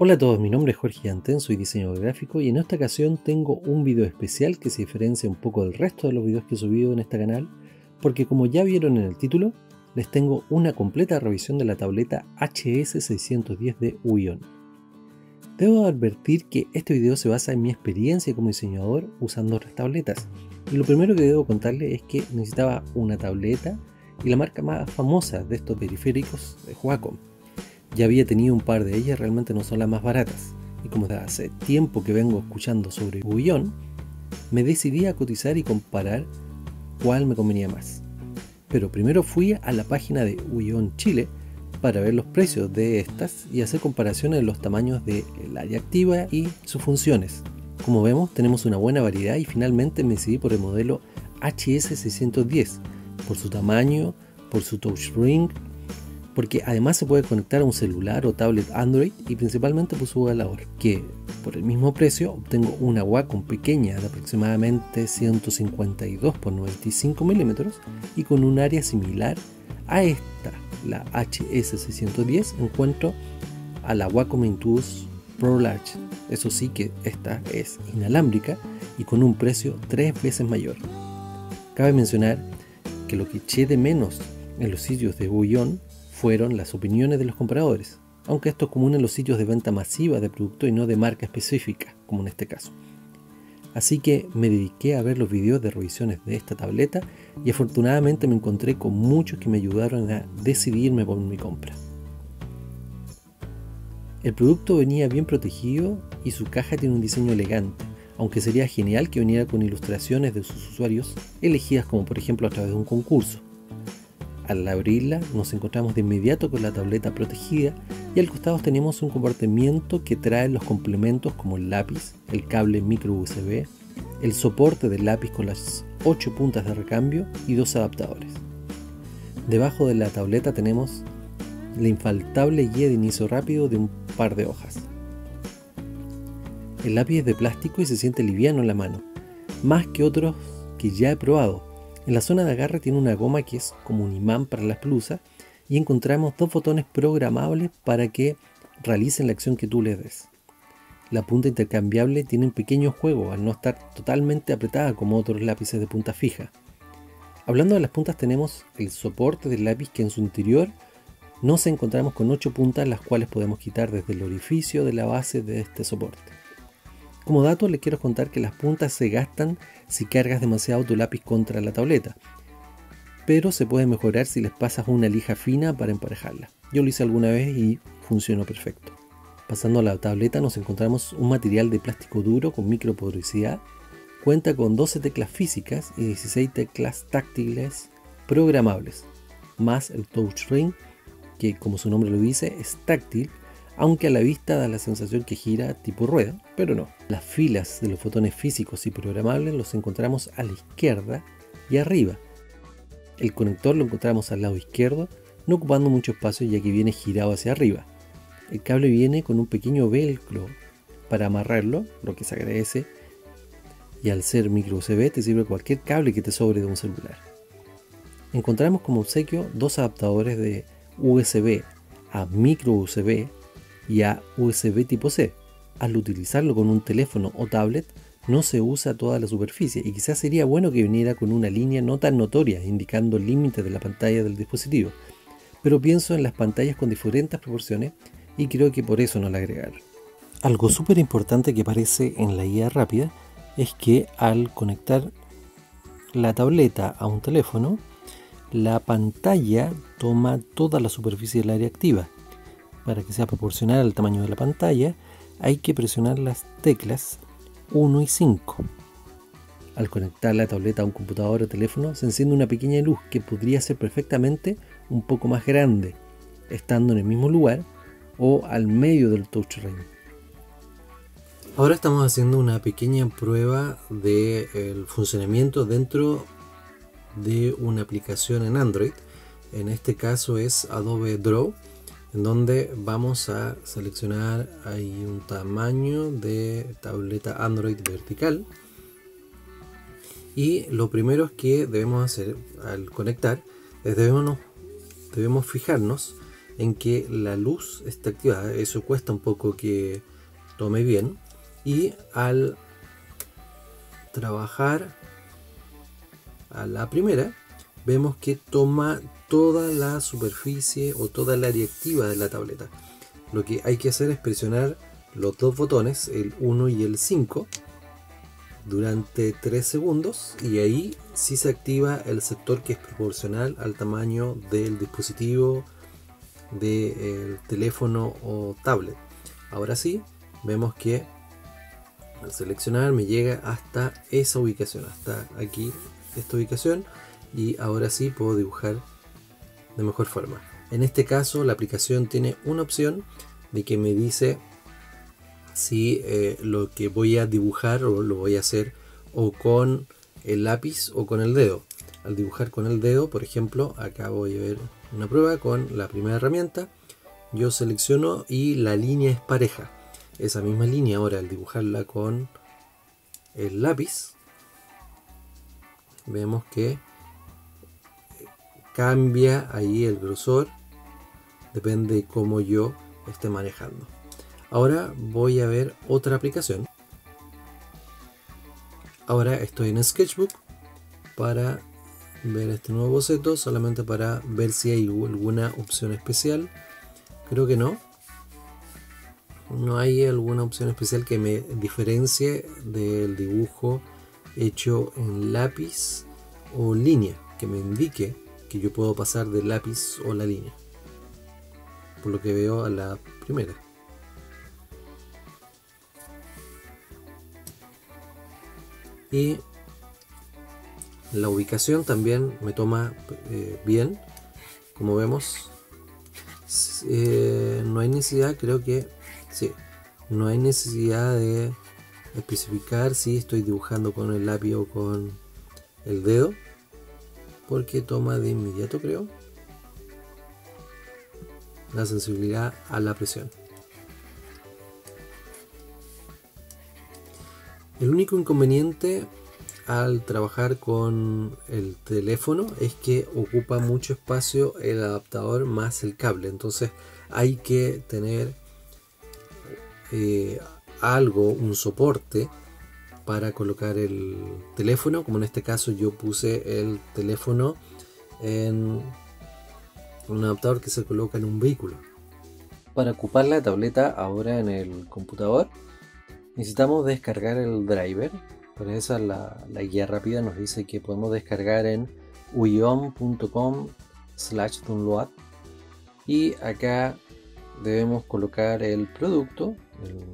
Hola a todos, mi nombre es Jorge Antén, soy diseñador gráfico y en esta ocasión tengo un video especial que se diferencia un poco del resto de los videos que he subido en este canal porque como ya vieron en el título, les tengo una completa revisión de la tableta HS610 de Uion. Debo advertir que este video se basa en mi experiencia como diseñador usando otras tabletas y lo primero que debo contarles es que necesitaba una tableta y la marca más famosa de estos periféricos de Wacom ya había tenido un par de ellas, realmente no son las más baratas. Y como desde hace tiempo que vengo escuchando sobre Uillón, me decidí a cotizar y comparar cuál me convenía más. Pero primero fui a la página de Uillón Chile para ver los precios de estas y hacer comparaciones de los tamaños del área activa y sus funciones. Como vemos tenemos una buena variedad y finalmente me decidí por el modelo HS610 por su tamaño, por su touchscreen porque además se puede conectar a un celular o tablet Android y principalmente por su valor, que por el mismo precio obtengo una Wacom pequeña de aproximadamente 152 x 95 milímetros y con un área similar a esta, la HS610, encuentro a la Wacom Intuos Pro Large. Eso sí que esta es inalámbrica y con un precio tres veces mayor. Cabe mencionar que lo que eché de menos en los sitios de Bouillon fueron las opiniones de los compradores, aunque esto es común en los sitios de venta masiva de producto y no de marca específica, como en este caso. Así que me dediqué a ver los videos de revisiones de esta tableta y afortunadamente me encontré con muchos que me ayudaron a decidirme por mi compra. El producto venía bien protegido y su caja tiene un diseño elegante, aunque sería genial que viniera con ilustraciones de sus usuarios elegidas como por ejemplo a través de un concurso. Al abrirla nos encontramos de inmediato con la tableta protegida y al costado tenemos un compartimiento que trae los complementos como el lápiz, el cable micro USB, el soporte del lápiz con las 8 puntas de recambio y dos adaptadores. Debajo de la tableta tenemos la infaltable guía de inicio rápido de un par de hojas. El lápiz es de plástico y se siente liviano en la mano, más que otros que ya he probado, en la zona de agarre tiene una goma que es como un imán para las pelusas y encontramos dos botones programables para que realicen la acción que tú les des. La punta intercambiable tiene un pequeño juego al no estar totalmente apretada como otros lápices de punta fija. Hablando de las puntas tenemos el soporte del lápiz que en su interior nos encontramos con 8 puntas las cuales podemos quitar desde el orificio de la base de este soporte. Como dato les quiero contar que las puntas se gastan si cargas demasiado tu lápiz contra la tableta, pero se puede mejorar si les pasas una lija fina para emparejarla. Yo lo hice alguna vez y funcionó perfecto. Pasando a la tableta nos encontramos un material de plástico duro con microporosidad, cuenta con 12 teclas físicas y 16 teclas táctiles programables, más el touchscreen que como su nombre lo dice es táctil aunque a la vista da la sensación que gira tipo rueda, pero no. Las filas de los botones físicos y programables los encontramos a la izquierda y arriba. El conector lo encontramos al lado izquierdo, no ocupando mucho espacio ya que viene girado hacia arriba. El cable viene con un pequeño velcro para amarrarlo, lo que se agradece, y al ser micro USB te sirve cualquier cable que te sobre de un celular. Encontramos como obsequio dos adaptadores de USB a micro USB y a USB tipo C. Al utilizarlo con un teléfono o tablet, no se usa toda la superficie y quizás sería bueno que viniera con una línea no tan notoria indicando el límite de la pantalla del dispositivo. Pero pienso en las pantallas con diferentes proporciones y creo que por eso no la agregaron. Algo súper importante que aparece en la guía rápida es que al conectar la tableta a un teléfono, la pantalla toma toda la superficie del área activa para que sea proporcional al tamaño de la pantalla, hay que presionar las teclas 1 y 5. Al conectar la tableta a un computador o teléfono, se enciende una pequeña luz que podría ser perfectamente un poco más grande, estando en el mismo lugar o al medio del touchscreen. Ahora estamos haciendo una pequeña prueba del funcionamiento dentro de una aplicación en Android. En este caso es Adobe Draw en donde vamos a seleccionar ahí un tamaño de tableta Android vertical y lo primero que debemos hacer al conectar es debemos, debemos fijarnos en que la luz está activada. Eso cuesta un poco que tome bien. Y al trabajar a la primera, vemos que toma toda la superficie o toda la área activa de la tableta. Lo que hay que hacer es presionar los dos botones, el 1 y el 5, durante 3 segundos y ahí sí se activa el sector que es proporcional al tamaño del dispositivo del teléfono o tablet. Ahora sí, vemos que al seleccionar me llega hasta esa ubicación, hasta aquí esta ubicación y ahora sí puedo dibujar de mejor forma. En este caso la aplicación tiene una opción de que me dice si eh, lo que voy a dibujar o lo voy a hacer o con el lápiz o con el dedo. Al dibujar con el dedo, por ejemplo, acá voy a ver una prueba con la primera herramienta. Yo selecciono y la línea es pareja. Esa misma línea ahora al dibujarla con el lápiz, vemos que cambia ahí el grosor. Depende de cómo yo esté manejando. Ahora voy a ver otra aplicación. Ahora estoy en Sketchbook para ver este nuevo boceto, solamente para ver si hay alguna opción especial. Creo que no. No hay alguna opción especial que me diferencie del dibujo hecho en lápiz o línea, que me indique que yo puedo pasar del lápiz o la línea. Por lo que veo a la primera. y la ubicación también me toma eh, bien como vemos eh, no hay necesidad creo que sí no hay necesidad de especificar si estoy dibujando con el lápiz o con el dedo porque toma de inmediato creo la sensibilidad a la presión El único inconveniente al trabajar con el teléfono es que ocupa mucho espacio el adaptador más el cable. Entonces hay que tener eh, algo, un soporte para colocar el teléfono. Como en este caso yo puse el teléfono en un adaptador que se coloca en un vehículo. Para ocupar la tableta ahora en el computador Necesitamos descargar el driver. Por eso la, guía rápida nos dice que podemos descargar en uion.com slash download. Y acá debemos colocar el producto, el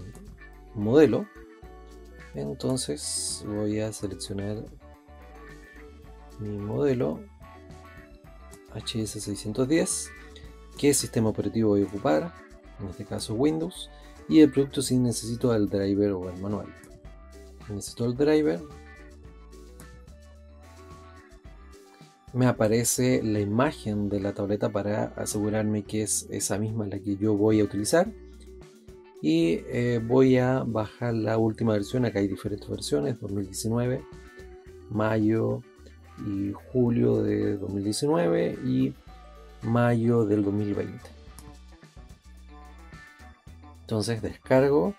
modelo. Entonces voy a seleccionar mi modelo HS610. ¿Qué sistema operativo voy a ocupar? En este caso Windows y el producto si necesito el driver o el manual. Necesito el driver. Me aparece la imagen de la tableta para asegurarme que es esa misma la que yo voy a utilizar. Y eh, voy a bajar la última versión. Acá hay diferentes versiones: 2019, mayo y julio de 2019 y mayo del 2020. Entonces descargo,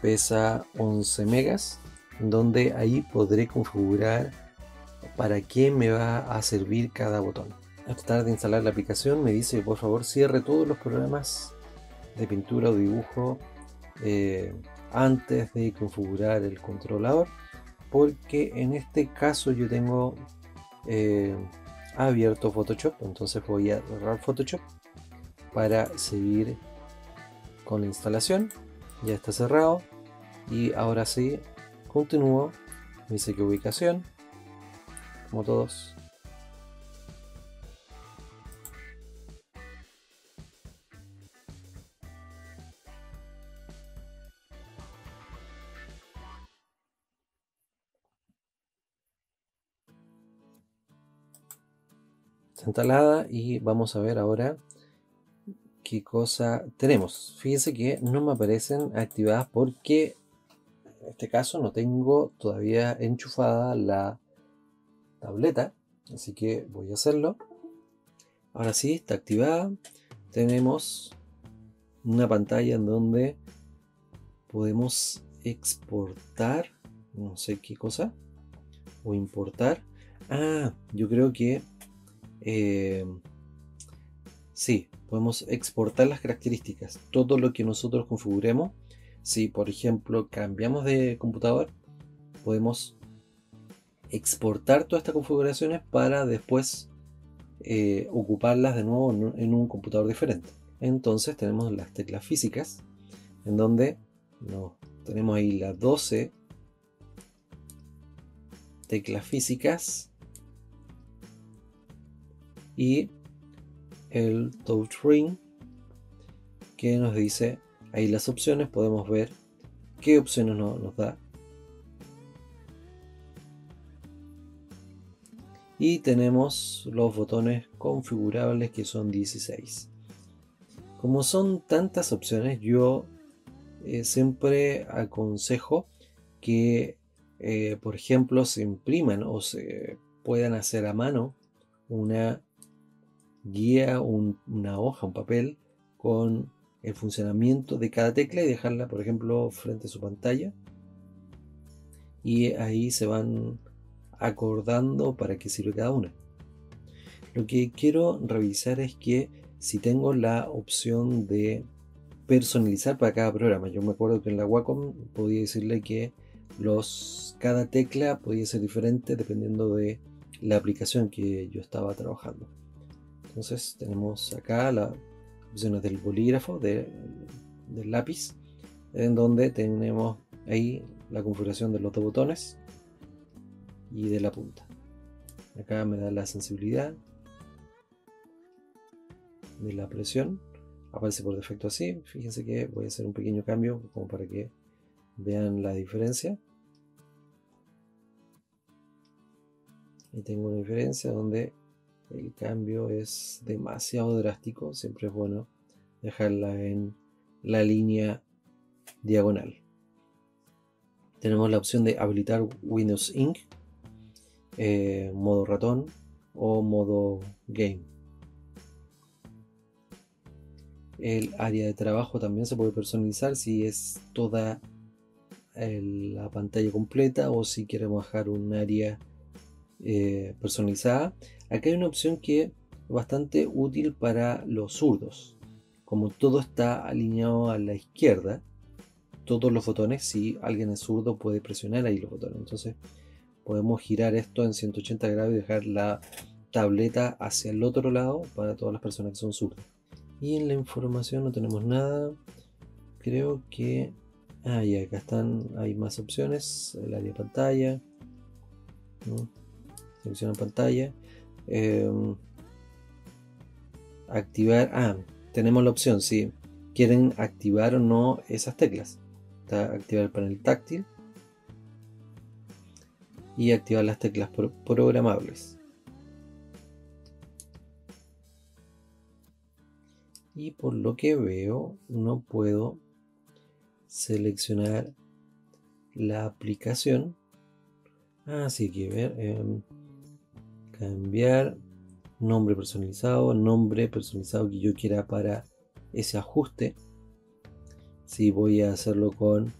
pesa 11 megas, donde ahí podré configurar para qué me va a servir cada botón. Al tratar de instalar la aplicación me dice por favor cierre todos los programas de pintura o dibujo eh, antes de configurar el controlador porque en este caso yo tengo eh, abierto Photoshop entonces voy a cerrar Photoshop para seguir con la instalación. Ya está cerrado. Y ahora sí, continúo. Me dice que ubicación. Como todos. Instalada y vamos a ver ahora qué cosa tenemos. Fíjense que no me aparecen activadas porque en este caso no tengo todavía enchufada la tableta. Así que voy a hacerlo. Ahora sí, está activada. tenemos una pantalla en donde podemos exportar, no sé qué cosa, o importar. Ah, yo creo que eh, sí, podemos exportar las características. Todo lo que nosotros configuremos, si por ejemplo cambiamos de computador, podemos exportar todas estas configuraciones para después eh, ocuparlas de nuevo en un computador diferente. Entonces tenemos las teclas físicas, en donde no, tenemos ahí las 12 teclas físicas y el touch ring que nos dice ahí las opciones podemos ver qué opciones nos da. Y tenemos los botones configurables que son 16 como son tantas opciones yo eh, siempre aconsejo que eh, por ejemplo se impriman o se puedan hacer a mano una guía, una hoja, un papel con el funcionamiento de cada tecla y dejarla, por ejemplo, frente a su pantalla. Y ahí se van acordando para qué sirve cada una. Lo que quiero revisar es que si tengo la opción de personalizar para cada programa. Yo me acuerdo que en la Wacom podía decirle que los, cada tecla podía ser diferente dependiendo de la aplicación que yo estaba trabajando. Entonces tenemos acá las opciones del bolígrafo, del lápiz, en donde tenemos ahí la configuración de los dos botones y de la punta. Acá me da la sensibilidad de la presión. Aparece por defecto así. Fíjense que voy a hacer un pequeño cambio como para que vean la diferencia. Y tengo una diferencia donde el cambio es demasiado drástico, siempre es bueno dejarla en la línea diagonal. Tenemos la opción de habilitar Windows Ink, eh, modo ratón o modo game. El área de trabajo también se puede personalizar si es toda la pantalla completa o si queremos dejar un área eh, personalizada. Aquí hay una opción que es bastante útil para los zurdos. Como todo está alineado a la izquierda, todos los botones, si alguien es zurdo puede presionar ahí los botones. Entonces podemos girar esto en 180 grados y dejar la tableta hacia el otro lado para todas las personas que son zurdas. Y en la información no tenemos nada. Creo que... Ah, acá están, hay más opciones. El área de pantalla. Selecciona pantalla. Em, activar. Ah, tenemos la opción si quieren activar o no esas teclas. Activar el panel táctil y activar las teclas programables. Y por lo que veo, no puedo seleccionar la aplicación. Así que ver. Em, cambiar nombre personalizado, nombre personalizado que yo quiera para ese ajuste. Si voy a hacerlo con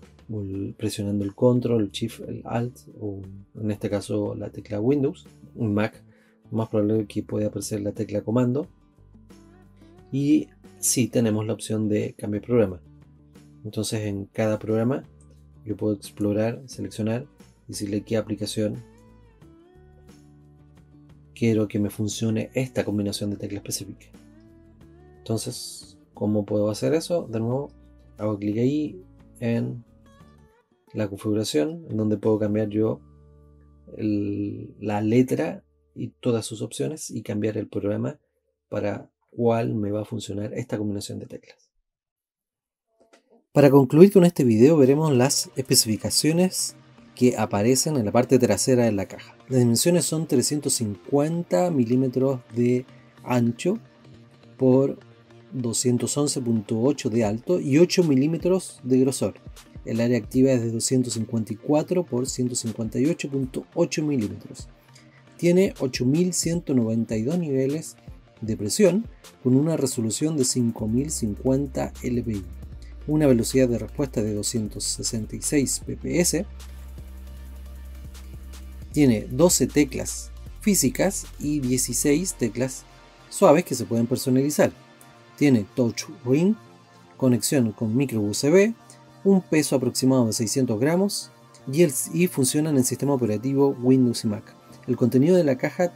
presionando el control, el shift, el alt o en este caso la tecla Windows, un Mac, más probable que pueda aparecer la tecla comando. Y si tenemos la opción de cambiar programa. Entonces en cada programa yo puedo explorar, seleccionar, decirle qué aplicación quiero que me funcione esta combinación de tecla específica. Entonces, ¿cómo puedo hacer eso? De nuevo, hago clic ahí en la configuración, en donde puedo cambiar yo la letra y todas sus opciones y cambiar el programa para cuál me va a funcionar esta combinación de teclas. Para concluir con este video veremos las especificaciones que aparecen en la parte trasera de la caja. Las dimensiones son 350 milímetros de ancho por 211.8 de alto y 8 milímetros de grosor. El área activa es de 254 por 158.8 milímetros. Tiene 8192 niveles de presión con una resolución de 5050 lpi, una velocidad de respuesta de 266 pps, tiene 12 teclas físicas y 16 teclas suaves que se pueden personalizar. Tiene touch ring, conexión con micro USB, un peso aproximado de 600 gramos y, funciona en el sistema operativo Windows y Mac. El contenido de la caja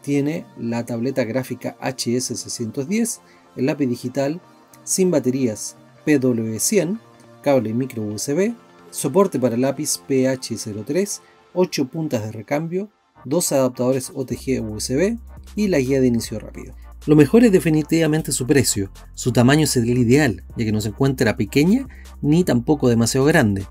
tiene la tableta gráfica HS610, el lápiz digital sin baterías PW100, cable micro USB, soporte para lápiz PH03, 8 puntas de recambio, dos adaptadores OTG USB y la guía de inicio rápido. Lo mejor es definitivamente su precio. Su tamaño es el ideal, ya que no se encuentra pequeña ni tampoco demasiado grande.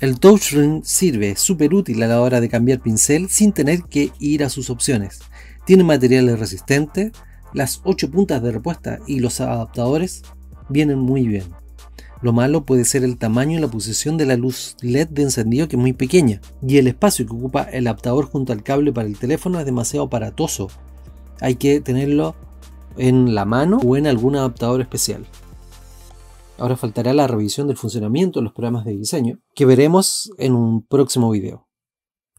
El touchscreen sirve súper útil a la hora de cambiar pincel sin tener que ir a sus opciones. Tiene materiales resistentes, las 8 puntas de respuesta y los adaptadores vienen muy bien. Lo malo puede ser el tamaño y la posición de la luz LED de encendido que es muy pequeña, y el espacio que ocupa el adaptador junto al cable para el teléfono es demasiado aparatoso. Hay que tenerlo en la mano o en algún adaptador especial. Ahora faltará la revisión del funcionamiento de los programas de diseño, que veremos en un próximo video.